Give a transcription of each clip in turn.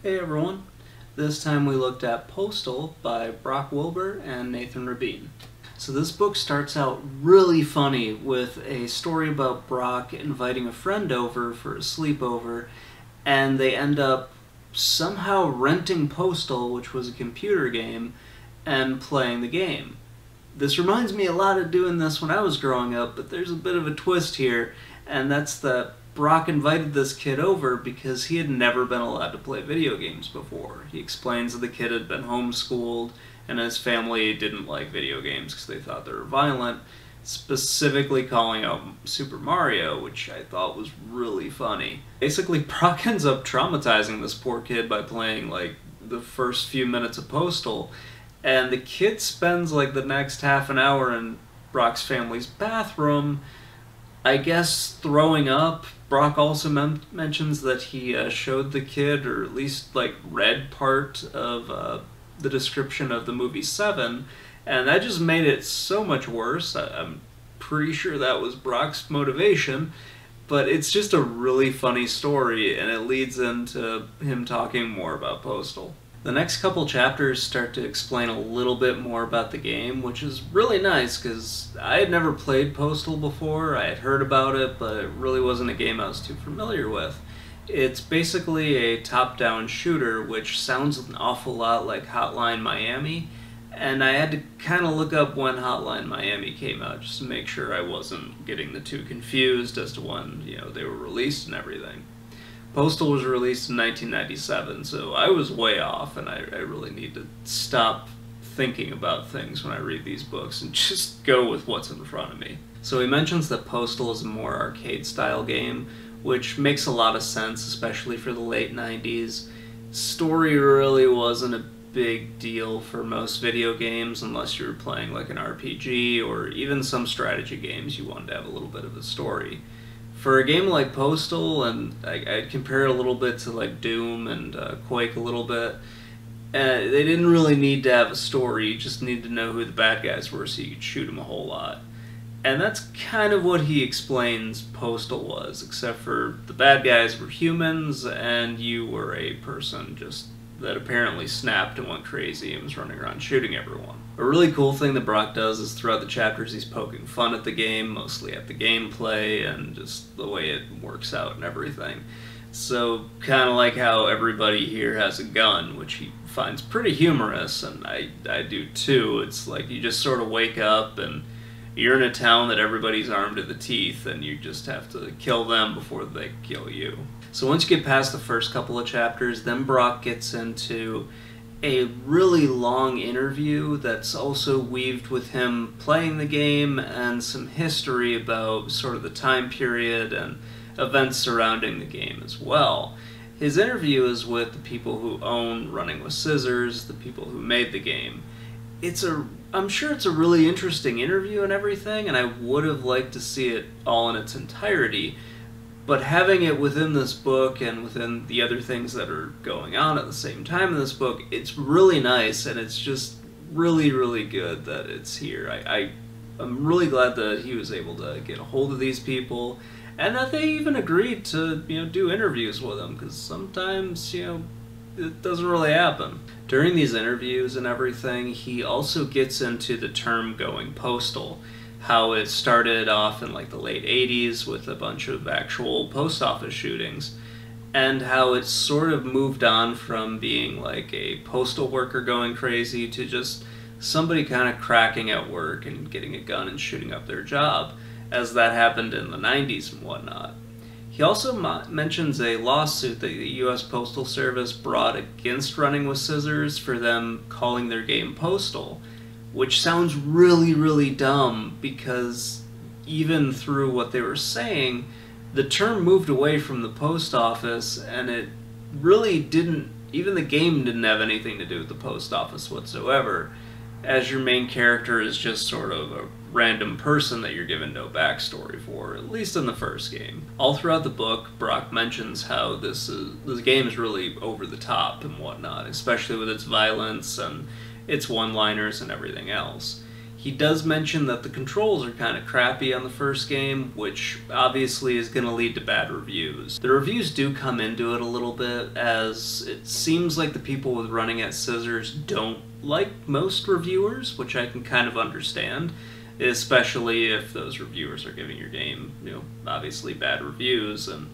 Hey everyone. This time we looked at Postal by Brock Wilbur and Nathan Rabin. So this book starts out really funny with a story about Brock inviting a friend over for a sleepover and they end up somehow renting Postal, which was a computer game, and playing the game. This reminds me a lot of doing this when I was growing up, but there's a bit of a twist here, and that's that Brock invited this kid over because he had never been allowed to play video games before. He explains that the kid had been homeschooled and his family didn't like video games because they thought they were violent, specifically calling out Super Mario, which I thought was really funny. Basically, Brock ends up traumatizing this poor kid by playing like the first few minutes of Postal, and the kid spends like the next half an hour in Brock's family's bathroom I guess throwing up. Brock also mem- mentions that he uh, showed the kid, or at least like read part of uh, the description of the movie Seven, and that just made it so much worse. I- I'm pretty sure that was Brock's motivation, but it's just a really funny story, and it leads into him talking more about Postal. The next couple chapters start to explain a little bit more about the game, which is really nice because I had never played Postal before. I had heard about it, but it really wasn't a game I was too familiar with. It's basically a top down shooter, which sounds an awful lot like Hotline Miami, and I had to kind of look up when Hotline Miami came out just to make sure I wasn't getting the two confused as to when you know they were released and everything. Postal was released in 1997, so I was way off, and I, I really need to stop thinking about things when I read these books and just go with what's in front of me. So he mentions that Postal is a more arcade style game, which makes a lot of sense, especially for the late 90s. Story really wasn't a big deal for most video games unless you were playing like an RPG or even some strategy games you wanted to have a little bit of a story for a game like Postal, and I, I'd compare it a little bit to like Doom and uh, Quake a little bit. Uh, they didn't really need to have a story; you just need to know who the bad guys were, so you could shoot them a whole lot. And that's kind of what he explains Postal was, except for the bad guys were humans, and you were a person just that apparently snapped and went crazy and was running around shooting everyone. A really cool thing that Brock does is throughout the chapters he's poking fun at the game, mostly at the gameplay and just the way it works out and everything. So, kind of like how everybody here has a gun, which he finds pretty humorous, and I, I do too. It's like you just sort of wake up and you're in a town that everybody's armed to the teeth, and you just have to kill them before they kill you. So once you get past the first couple of chapters, then Brock gets into a really long interview that's also weaved with him playing the game and some history about sort of the time period and events surrounding the game as well. His interview is with the people who own Running with Scissors, the people who made the game. It's a I'm sure it's a really interesting interview and everything, and I would have liked to see it all in its entirety but having it within this book and within the other things that are going on at the same time in this book, it's really nice and it's just really, really good that it's here. I, I I'm really glad that he was able to get a hold of these people and that they even agreed to you know do interviews with him because sometimes you know it doesn't really happen. During these interviews and everything, he also gets into the term going postal how it started off in like the late 80s with a bunch of actual post office shootings and how it sort of moved on from being like a postal worker going crazy to just somebody kind of cracking at work and getting a gun and shooting up their job as that happened in the 90s and whatnot. He also mentions a lawsuit that the U.S. Postal Service brought against Running with Scissors for them calling their game Postal which sounds really, really dumb because even through what they were saying, the term moved away from the post office and it really didn't, even the game didn't have anything to do with the post office whatsoever, as your main character is just sort of a random person that you're given no backstory for, at least in the first game. All throughout the book, Brock mentions how this is, this game is really over the top and whatnot, especially with its violence and its one liners and everything else. He does mention that the controls are kind of crappy on the first game, which obviously is going to lead to bad reviews. The reviews do come into it a little bit, as it seems like the people with Running at Scissors don't like most reviewers, which I can kind of understand, especially if those reviewers are giving your game, you know, obviously bad reviews, and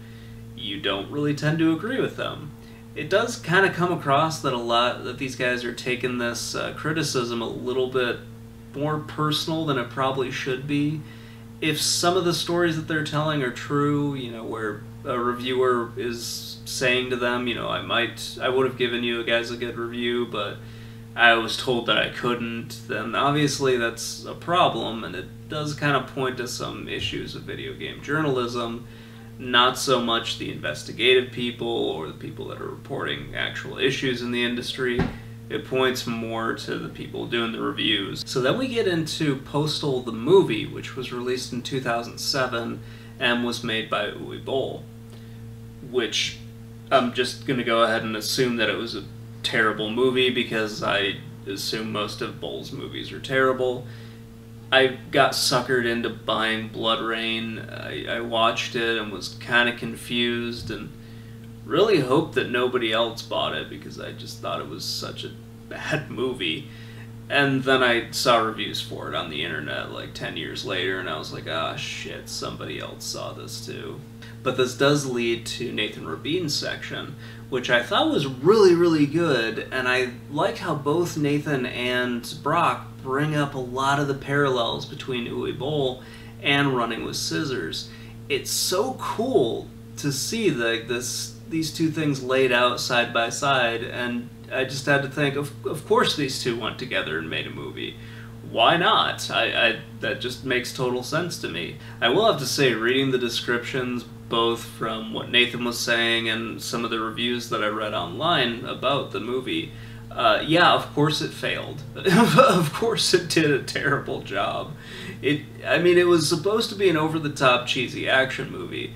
you don't really tend to agree with them it does kind of come across that a lot that these guys are taking this uh, criticism a little bit more personal than it probably should be. If some of the stories that they're telling are true, you know, where a reviewer is saying to them, you know, I might, I would have given you guys a good review, but I was told that I couldn't, then obviously that's a problem, and it does kind of point to some issues of video game journalism. Not so much the investigative people or the people that are reporting actual issues in the industry, it points more to the people doing the reviews. So then we get into Postal the movie, which was released in 2007 and was made by Uwe Boll, which I'm just going to go ahead and assume that it was a terrible movie because I assume most of Boll's movies are terrible. I got suckered into buying BloodRayne. I, I watched it and was kind of confused and really hoped that nobody else bought it because I just thought it was such a bad movie. And then I saw reviews for it on the internet like 10 years later, and I was like, ah, shit, somebody else saw this too. But this does lead to Nathan Rabin's section, which I thought was really, really good, and I like how both Nathan and Brock bring up a lot of the parallels between Uwe Boll and Running with Scissors. It's so cool to see the, this these two things laid out side by side, and I just had to think, of, of course these two went together and made a movie. Why not? I, I that just makes total sense to me. I will have to say, reading the descriptions, both from what Nathan was saying and some of the reviews that I read online about the movie, uh, yeah, of course it failed. of course it did a terrible job. It, I mean, it was supposed to be an over-the-top cheesy action movie,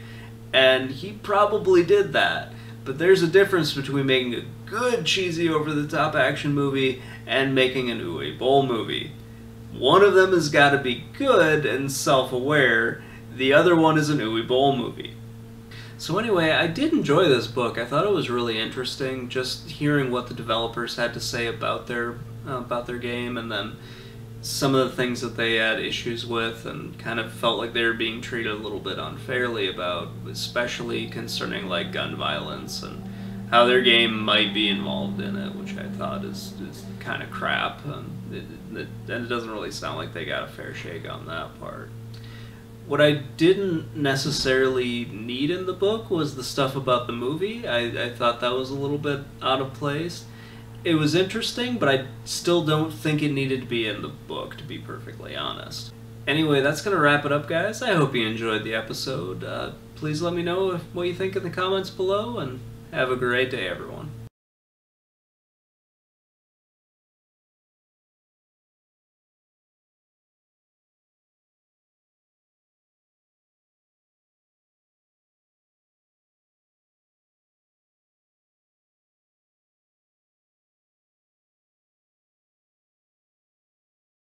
and he probably did that. But there's a difference between making a good cheesy over-the-top action movie and making an Uwe Boll movie. One of them has got to be good and self-aware. The other one is an Uwe Boll movie. So anyway, I did enjoy this book. I thought it was really interesting, just hearing what the developers had to say about their uh, about their game, and then some of the things that they had issues with and kind of felt like they were being treated a little bit unfairly about, especially concerning like gun violence and how their game might be involved in it, which I thought is, is kind of crap. It, it, and it doesn't really sound like they got a fair shake on that part. What I didn't necessarily need in the book was the stuff about the movie. I, I thought that was a little bit out of place it was interesting, but I still don't think it needed to be in the book, to be perfectly honest. Anyway, that's going to wrap it up, guys. I hope you enjoyed the episode. Uh, please let me know what you think in the comments below, and have a great day, everyone.